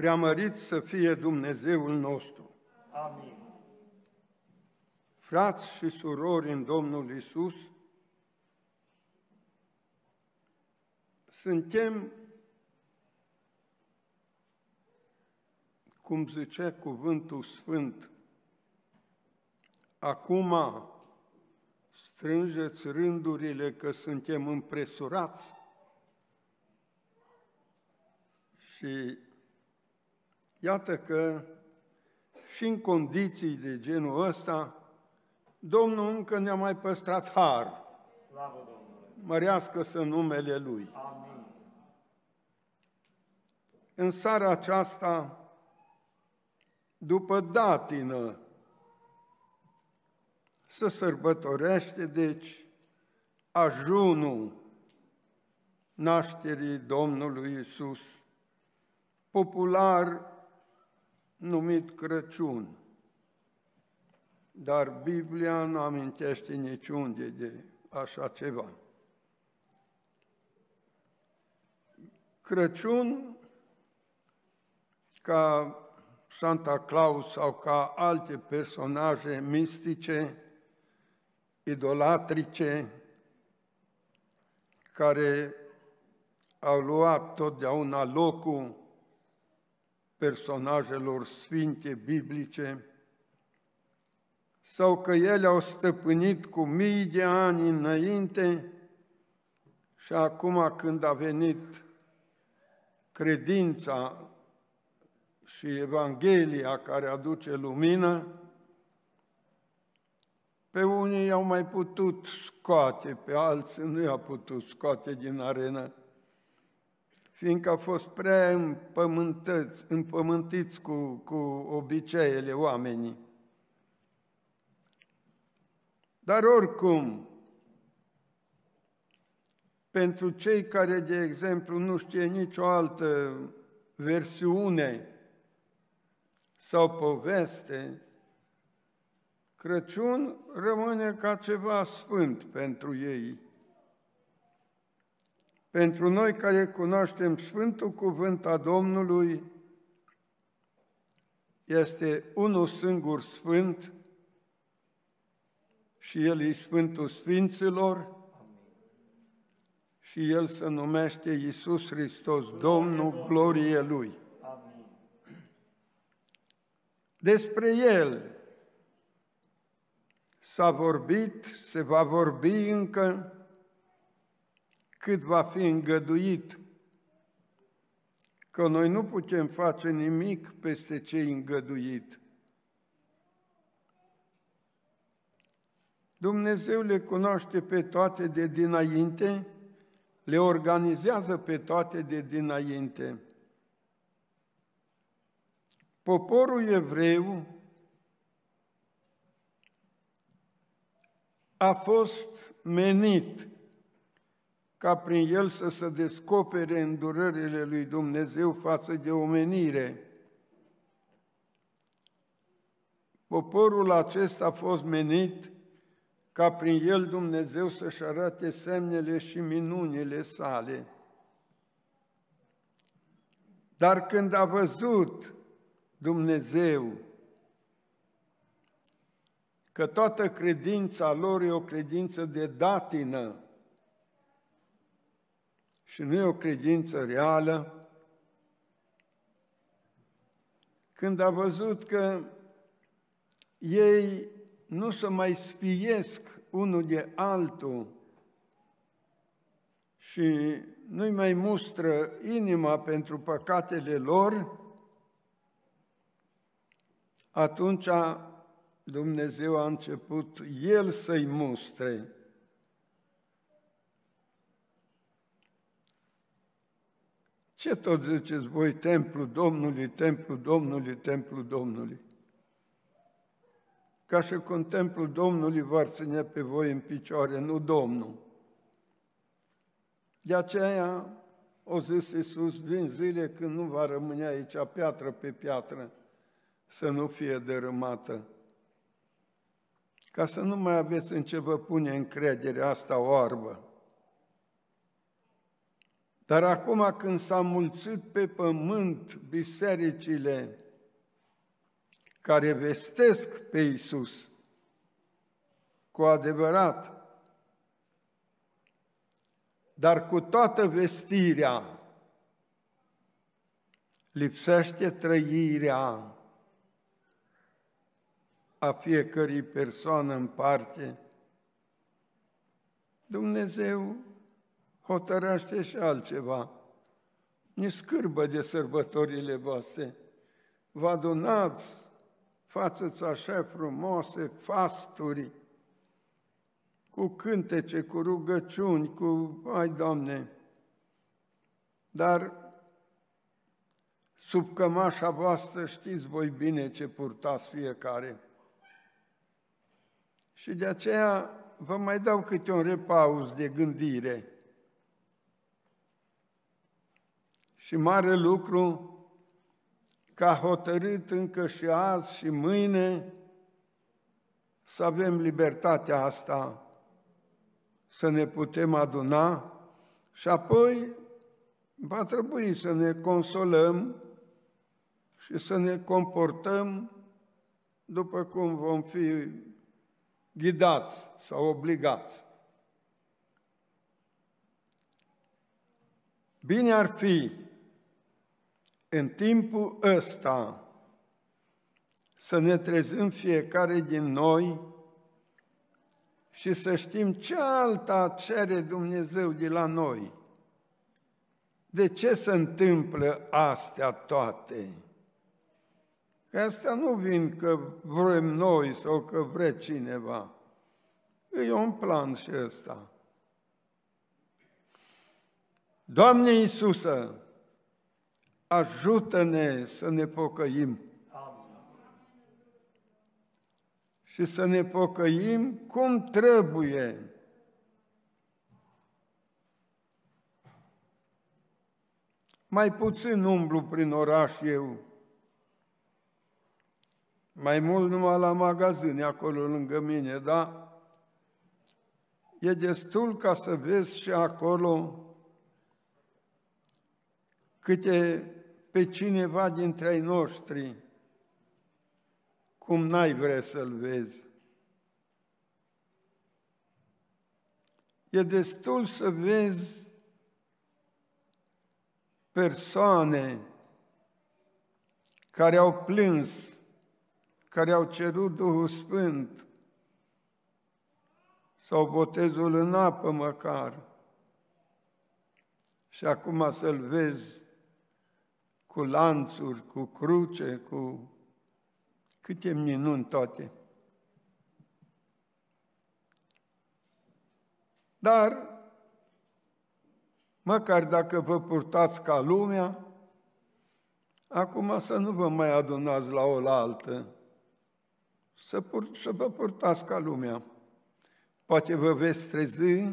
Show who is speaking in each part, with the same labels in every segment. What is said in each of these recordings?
Speaker 1: Preamărit să fie Dumnezeul nostru.
Speaker 2: Amin.
Speaker 1: Frați și surori în Domnul Isus, suntem, cum zicea cuvântul Sfânt, acum strângeți rândurile că suntem împresurați și iată că și în condiții de genul ăsta, Domnul încă ne-a mai păstrat har.
Speaker 2: Slavă Domnului.
Speaker 1: Mărească să numele Lui.
Speaker 2: Amin.
Speaker 1: În seara aceasta, după datină, să sărbătorește, deci, ajunul nașterii Domnului Isus, popular numit Crăciun. Dar Biblia nu amintește niciunde de așa ceva. Crăciun, ca Santa Claus sau ca alte personaje mistice, idolatrice, care au luat totdeauna locul personajelor sfinte biblice, sau că ele au stăpânit cu mii de ani înainte și acum când a venit credința și Evanghelia care aduce lumină, pe unii i-au mai putut scoate, pe alții nu i-a putut scoate din arenă, fiindcă a fost prea împământați, împământiți cu, cu obiceiele oamenii. Dar oricum, pentru cei care, de exemplu, nu știe nicio altă versiune sau poveste, Crăciun rămâne ca ceva sfânt pentru ei. Pentru noi care cunoaștem Sfântul Cuvânt a Domnului, este unul singur Sfânt și El e Sfântul Sfinților și El se numește Iisus Hristos, Domnul glorie Lui. Despre El s-a vorbit, se va vorbi încă cât va fi îngăduit, că noi nu putem face nimic peste ce îngăduit. Dumnezeu le cunoaște pe toate de dinainte, le organizează pe toate de dinainte. Poporul evreu a fost menit ca prin el să se descopere îndurările lui Dumnezeu față de omenire. Poporul acesta a fost menit ca prin el Dumnezeu să-și arate semnele și minunile sale. Dar când a văzut Dumnezeu că toată credința lor e o credință de datină și nu e o credință reală, când a văzut că ei nu se mai sfiesc unul de altul și nu-i mai mustră inima pentru păcatele lor, atunci Dumnezeu a început El să-i mustre. Ce tot ziceți voi, templul Domnului, templul Domnului, templul Domnului? Ca și cum templul Domnului va ține pe voi în picioare, nu Domnul. De aceea, o zis Iisus, vin zile când nu va rămâne aici piatră pe piatră să nu fie dărâmată ca să nu mai aveți în ce vă pune încredere asta oarbă. Dar acum când s-a mulțit pe pământ bisericile care vestesc pe Isus cu adevărat, dar cu toată vestirea lipsește trăirea a fiecărei persoană în parte, Dumnezeu hotărăște și altceva. Ne scârbă de sărbătorile voastre. Vă adunați, faceți așa frumoase fasturi, cu cântece, cu rugăciuni, cu, ai Doamne, dar sub cămașa voastră știți voi bine ce purtați fiecare. Și de aceea vă mai dau câte un repaus de gândire. Și mare lucru ca hotărât încă și azi și mâine să avem libertatea asta, să ne putem aduna și apoi va trebui să ne consolăm și să ne comportăm după cum vom fi ghidați sau obligați. Bine ar fi în timpul ăsta să ne trezim fiecare din noi și să știm ce alta cere Dumnezeu de la noi. De ce se întâmplă astea toate? Că astea nu vin că vrem noi sau că vre cineva. E un plan și ăsta. Doamne Iisusă, ajută-ne să ne pocăim. Și să ne pocăim cum trebuie. Mai puțin umblu prin oraș eu, mai mult numai la magazine acolo lângă mine, da? E destul ca să vezi și acolo câte pe cineva dintre ai noștri, cum n-ai vrea să-l vezi. E destul să vezi persoane care au plâns care au cerut Duhul Sfânt sau botezul în apă măcar. Și acum să-l vezi cu lanțuri, cu cruce, cu câte minuni toate. Dar, măcar dacă vă purtați ca lumea, acum să nu vă mai adunați la o la altă, să, pur, să vă purtați ca lumea. Poate vă veți trezi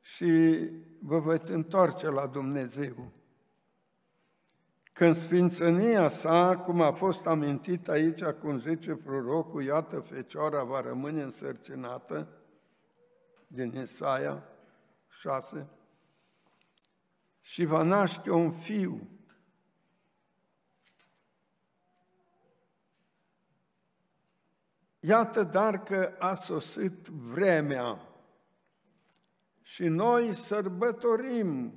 Speaker 1: și vă veți întoarce la Dumnezeu. Când sfințenia sa, cum a fost amintit aici, cum zice prorocul, iată, Fecioara va rămâne însărcinată, din Isaia 6, și va naște un fiu, Iată dar că a sosit vremea și noi sărbătorim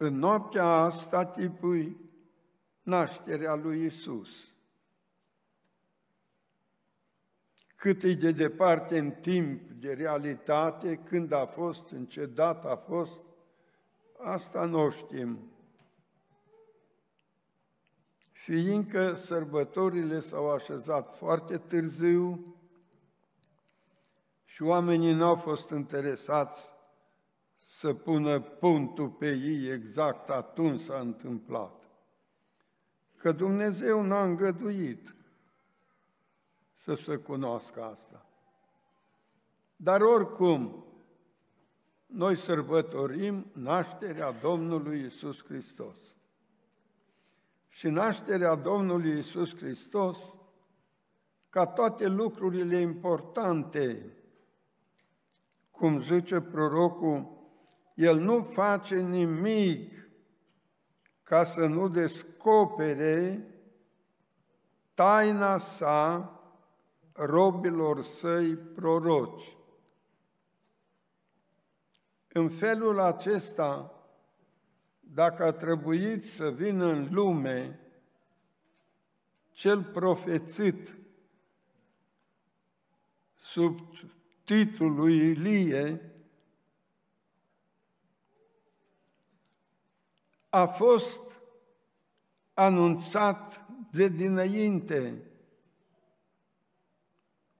Speaker 1: în noaptea asta tipui nașterea lui Isus. Cât e de departe în timp de realitate, când a fost, în ce dată a fost, asta nu știm fiindcă sărbătorile s-au așezat foarte târziu și oamenii n-au fost interesați să pună punctul pe ei exact atunci s-a întâmplat. Că Dumnezeu n-a îngăduit să se cunoască asta. Dar oricum, noi sărbătorim nașterea Domnului Isus Hristos și nașterea Domnului Isus Hristos, ca toate lucrurile importante, cum zice prorocul, el nu face nimic ca să nu descopere taina sa robilor săi proroci. În felul acesta, dacă a trebuit să vină în lume cel profețit sub titlul lui Ilie, a fost anunțat de dinainte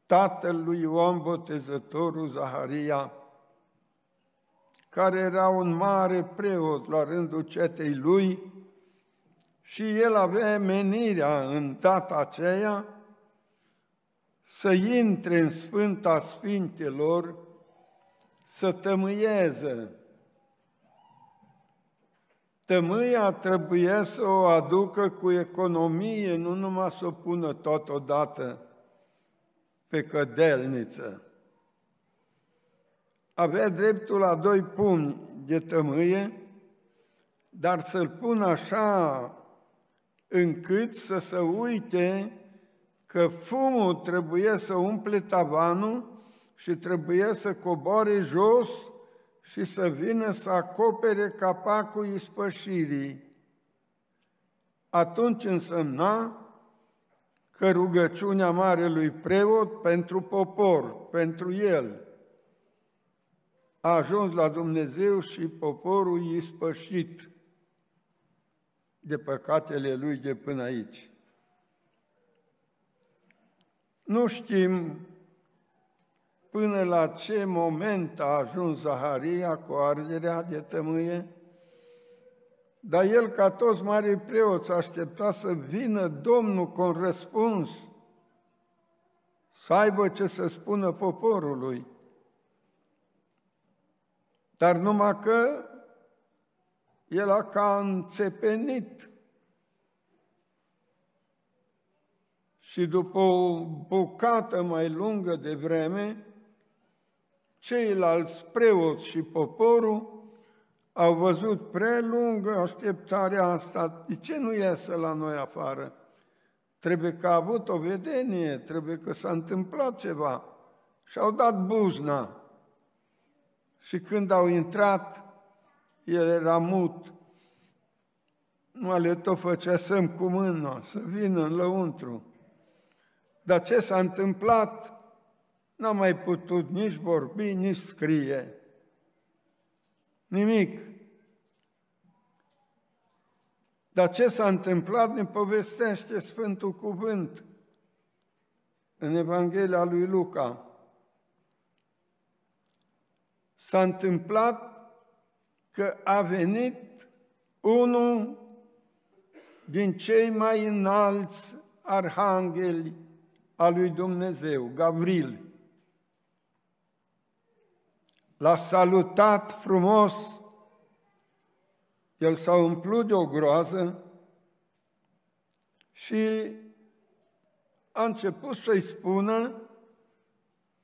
Speaker 1: tatălui Ioan Botezătorul Zaharia, care era un mare preot la rândul cetei lui și el avea menirea în data aceea să intre în Sfânta Sfintelor, să tămâieze. Tămâia trebuie să o aducă cu economie, nu numai să o pună totodată pe cădelniță. Avea dreptul la doi pumni de tămâie, dar să-l pună așa încât să se uite că fumul trebuie să umple tavanul și trebuie să coboare jos și să vină să acopere capacul ispășirii. Atunci însemna că rugăciunea Marelui Preot pentru popor, pentru el, a ajuns la Dumnezeu și poporul i spășit de păcatele lui de până aici. Nu știm până la ce moment a ajuns Zaharia cu arderea de tămâie, dar el, ca toți mari preoți, aștepta să vină Domnul cu un răspuns, să aibă ce să spună poporului. Dar numai că el a ca înțepenit. Și după o bucată mai lungă de vreme, ceilalți preoți și poporul au văzut prea lungă așteptarea asta. De ce nu iese la noi afară? Trebuie că a avut o vedenie, trebuie că s-a întâmplat ceva. Și au dat buzna. Și când au intrat, el era mut. Nu ale tot făcea să cu mâna, să vină în lăuntru. Dar ce s-a întâmplat? N-a mai putut nici vorbi, nici scrie. Nimic. Dar ce s-a întâmplat ne povestește Sfântul Cuvânt în Evanghelia lui Luca. S-a întâmplat că a venit unul din cei mai înalți arhangheli a lui Dumnezeu, Gavril. L-a salutat frumos, el s-a umplut de o groază și a început să-i spună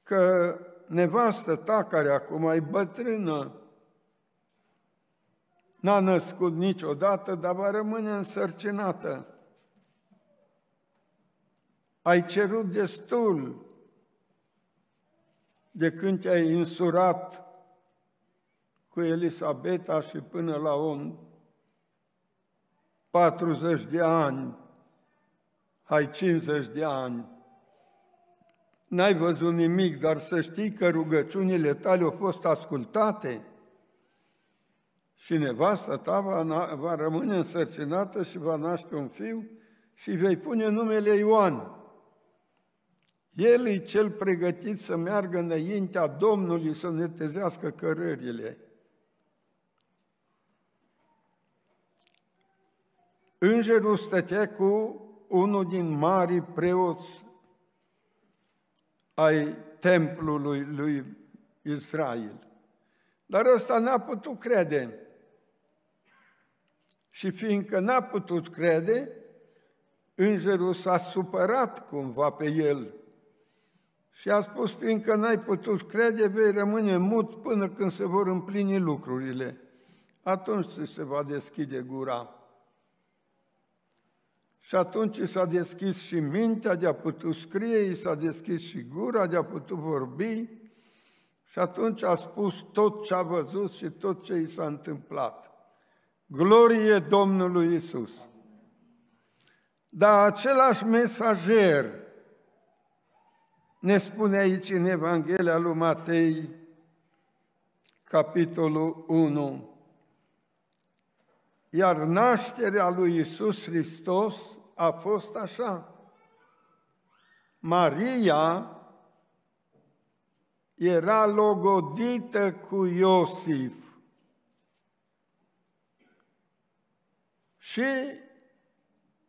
Speaker 1: că nevastă ta, care acum e bătrână, n-a născut niciodată, dar va rămâne însărcinată. Ai cerut destul de când te-ai insurat cu Elisabeta și până la un 40 de ani, hai 50 de ani, n-ai văzut nimic, dar să știi că rugăciunile tale au fost ascultate și nevasta ta va, va rămâne însărcinată și va naște un fiu și vei pune numele Ioan. El e cel pregătit să meargă înaintea Domnului să netezească cărările. Îngerul stătea cu unul din mari preoți ai templului lui Israel. Dar ăsta n-a putut crede. Și fiindcă n-a putut crede, îngerul s-a supărat cumva pe el Și a spus, fiindcă n-ai putut crede, vei rămâne mut până când se vor împlini lucrurile. Atunci se va deschide gura. Și atunci s-a deschis și mintea de a putut scrie, i s-a deschis și gura de a putut vorbi și atunci a spus tot ce a văzut și tot ce i s-a întâmplat. Glorie Domnului Isus. Dar același mesager ne spune aici în Evanghelia lui Matei, capitolul 1, iar nașterea lui Isus Hristos a fost așa. Maria era logodită cu Iosif. Și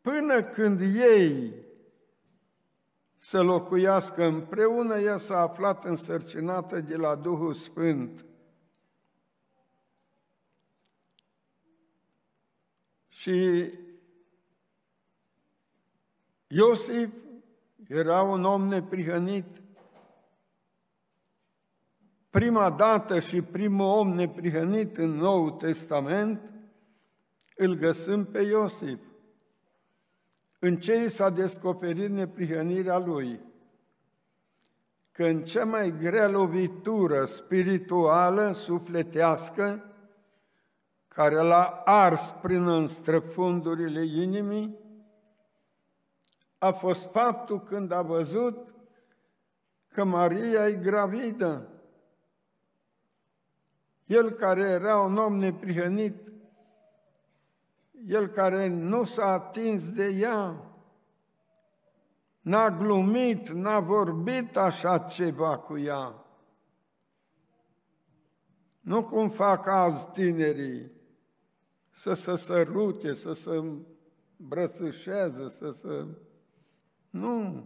Speaker 1: până când ei să locuiască împreună, ea s-a aflat însărcinată de la Duhul Sfânt. Și Iosif era un om neprihănit. Prima dată și primul om neprihănit în Noul Testament îl găsim pe Iosif. În ce s-a descoperit neprihănirea lui? Că în cea mai grea lovitură spirituală, sufletească, care l-a ars prin înstrăfundurile inimii, a fost faptul când a văzut că Maria e gravidă. El care era un om neprihănit, el care nu s-a atins de ea, n-a glumit, n-a vorbit așa ceva cu ea. Nu cum fac azi tinerii, să se sărute, să se îmbrățișeze, să se... Nu.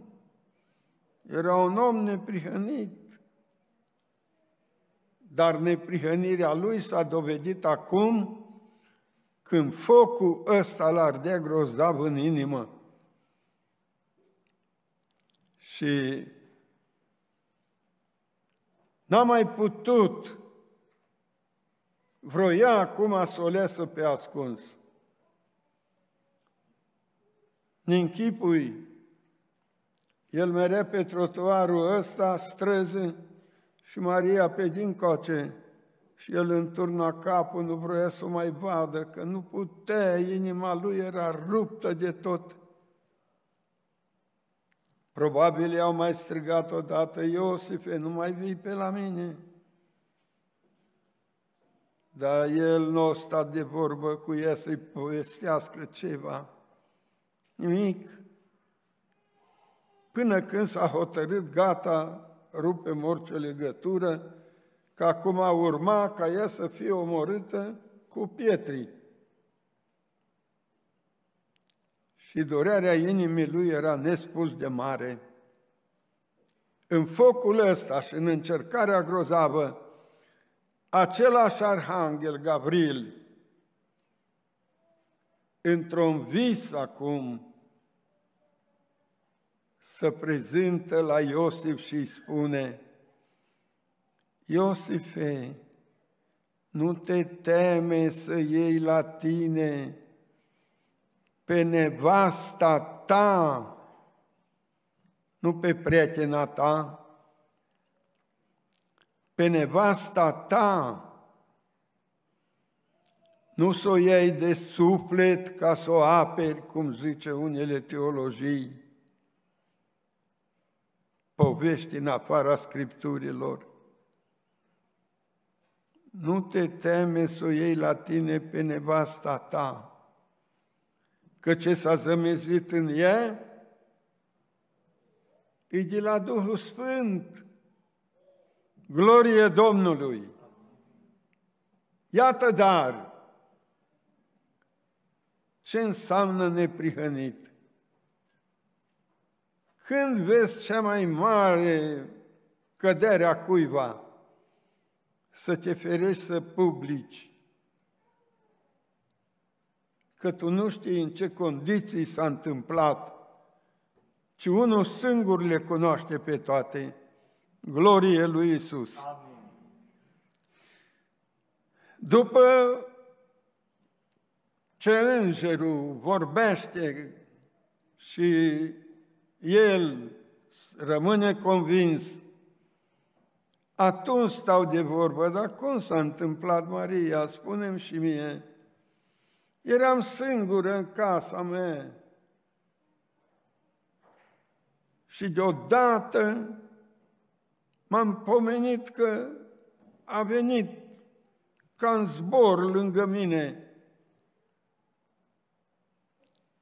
Speaker 1: Era un om neprihănit. Dar neprihănirea lui s-a dovedit acum când focul ăsta l ardea grozav în inimă. Și n-a mai putut, vroia acum să o lesă pe ascuns. Închipui, el merea pe trotuarul ăsta, străzi, și Maria pe dincoace, și el înturna capul, nu vrea să o mai vadă, că nu putea, inima lui era ruptă de tot. Probabil i-au mai strigat odată, Iosife, nu mai vii pe la mine. Dar el nu a stat de vorbă cu ea să-i povestească ceva. Nimic. Până când s-a hotărât, gata, rupe orice legătură, că acum urma ca ea să fie omorâtă cu pietri. Și dorerea inimii lui era nespus de mare. În focul ăsta și în încercarea grozavă, același șarhanghel Gabriel, într-un vis acum, să prezintă la Iosif și îi spune, Iosife, nu te teme să iei la tine pe nevasta ta, nu pe prietena ta, pe nevasta ta, nu să o iei de suflet ca să o aperi, cum zice unele teologii, povești în afara Scripturilor. Nu te teme să o iei la tine pe nevasta ta, că ce s-a zămezlit în ea e de la Duhul Sfânt. Glorie Domnului! Iată dar ce înseamnă neprihănit. Când vezi cea mai mare cădere a cuiva, să te ferești să publici, că tu nu știi în ce condiții s-a întâmplat, ci unul singur le cunoaște pe toate, Glorie lui Isus.
Speaker 2: Amin.
Speaker 1: După ce îngerul vorbește și el rămâne convins, atunci stau de vorbă, dar cum s-a întâmplat, Maria? Spunem și mie. Eram singură în casa mea și deodată m-am pomenit că a venit ca în zbor lângă mine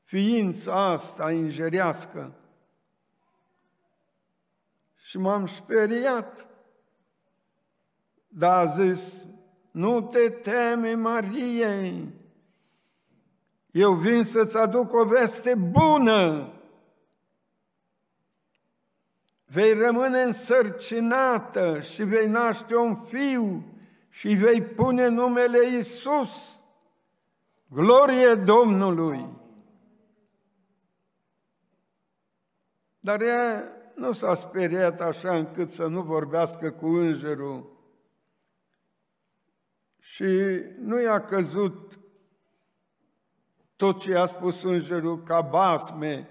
Speaker 1: ființa asta ingerească. Și m-am speriat. Dar a zis, nu te teme, Marie, eu vin să-ți aduc o veste bună. Vei rămâne însărcinată și vei naște un fiu și vei pune numele Isus. Glorie Domnului! Dar ea nu s-a speriat așa încât să nu vorbească cu îngerul și nu i-a căzut tot ce a spus îngerul ca basme,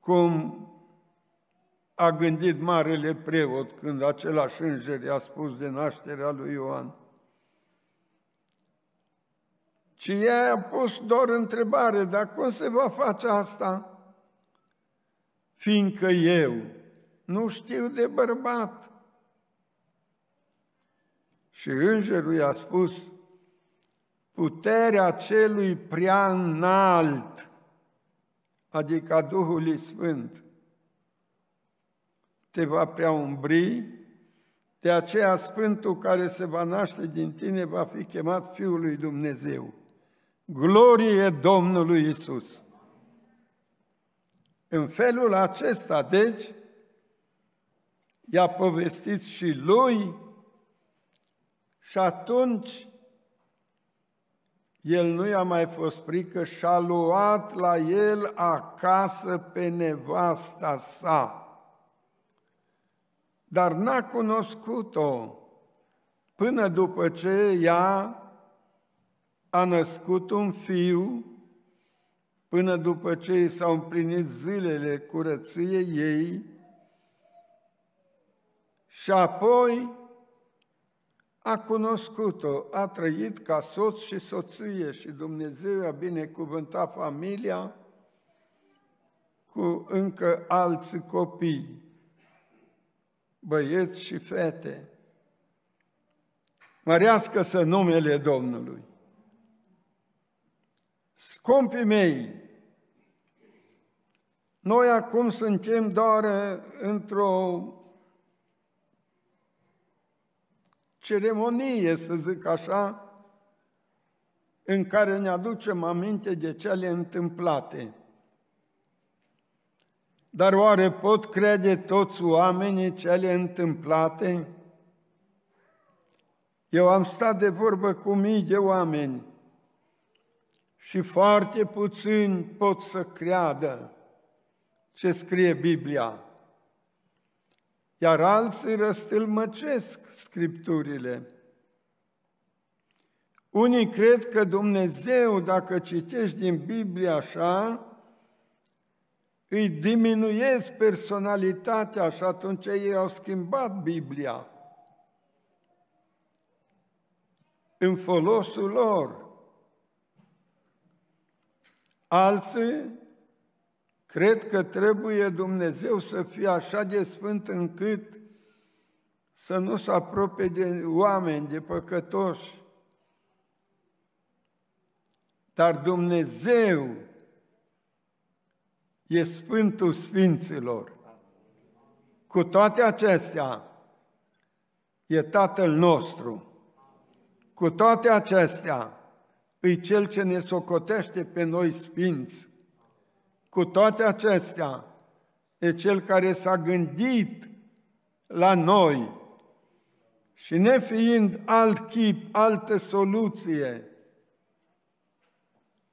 Speaker 1: cum a gândit marele preot când același înger i-a spus de nașterea lui Ioan. Ci ea a pus doar întrebare, dar cum se va face asta? fiindcă eu nu știu de bărbat. Și îngerul i-a spus, puterea celui prea înalt, adică a Duhului Sfânt, te va prea umbri, de aceea Sfântul care se va naște din tine va fi chemat Fiul lui Dumnezeu. Glorie Domnului Isus! În felul acesta, deci, i-a povestit și lui și atunci el nu i-a mai fost frică și a luat la el acasă pe nevasta sa. Dar n-a cunoscut-o până după ce ea a născut un fiu până după ce i s-au împlinit zilele curăției ei și apoi a cunoscut-o, a trăit ca soț și soție și Dumnezeu a binecuvântat familia cu încă alți copii, băieți și fete. Mărească să numele Domnului. Scumpii mei, noi acum suntem doar într-o ceremonie, să zic așa, în care ne aducem aminte de cele întâmplate. Dar oare pot crede toți oamenii cele întâmplate? Eu am stat de vorbă cu mii de oameni și foarte puțini pot să creadă ce scrie Biblia. Iar alții răstâlmăcesc Scripturile. Unii cred că Dumnezeu, dacă citești din Biblie așa, îi diminuezi personalitatea și atunci ei au schimbat Biblia în folosul lor. Alții Cred că trebuie Dumnezeu să fie așa de sfânt încât să nu se apropie de oameni, de păcătoși. Dar Dumnezeu e Sfântul Sfinților. Cu toate acestea, e Tatăl nostru. Cu toate acestea, îi Cel ce ne socotește pe noi sfinți. Cu toate acestea, e Cel care s-a gândit la noi. Și nefiind alt chip, altă soluție,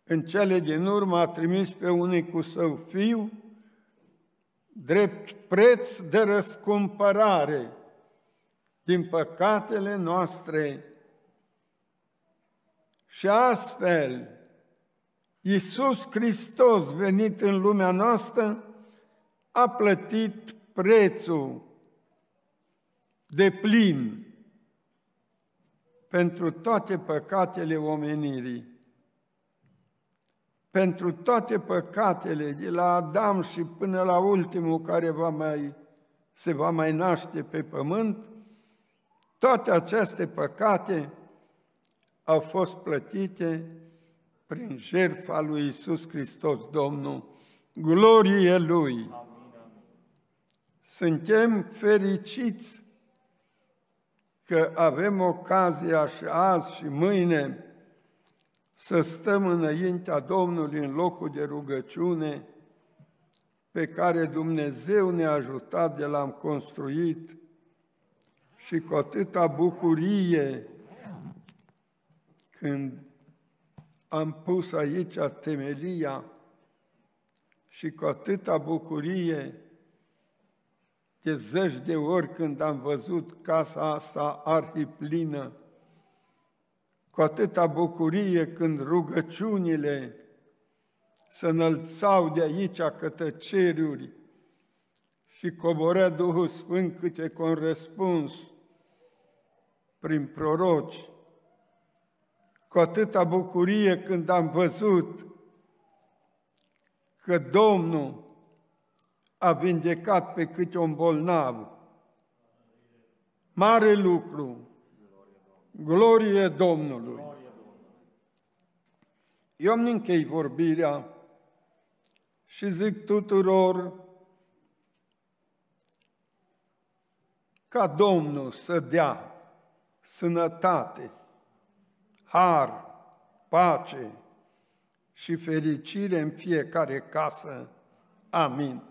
Speaker 1: în cele din urmă a trimis pe unicul său fiu, drept preț de răscumpărare din păcatele noastre. Și astfel Iisus Hristos venit în lumea noastră a plătit prețul de plin pentru toate păcatele omenirii. Pentru toate păcatele, de la Adam și până la ultimul care va mai, se va mai naște pe pământ, toate aceste păcate au fost plătite prin jertfa lui Isus Hristos, Domnul. Glorie Lui! Suntem fericiți că avem ocazia și azi și mâine să stăm înaintea Domnului în locul de rugăciune pe care Dumnezeu ne-a ajutat de l-am construit și cu atâta bucurie când am pus aici temelia și cu atâta bucurie de zeci de ori când am văzut casa asta arhiplină, cu atâta bucurie când rugăciunile se înălțau de aici către ceruri și coborea Duhul Sfânt câte cu un răspuns prin proroci, cu atâta bucurie când am văzut că Domnul a vindecat pe câte un bolnav. Mare lucru! Glorie Domnului! Eu îmi închei vorbirea și zic tuturor ca Domnul să dea sănătate, har, pace și fericire în fiecare casă. Amin.